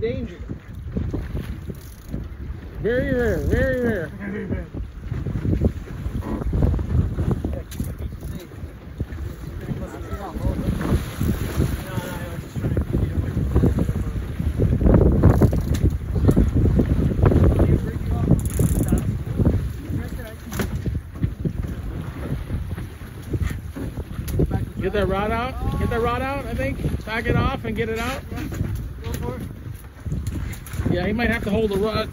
danger. Very rare, very rare. Get that rod out. Get that rod out, I think. Back it off and get it out. Yeah, he might have to hold the rod.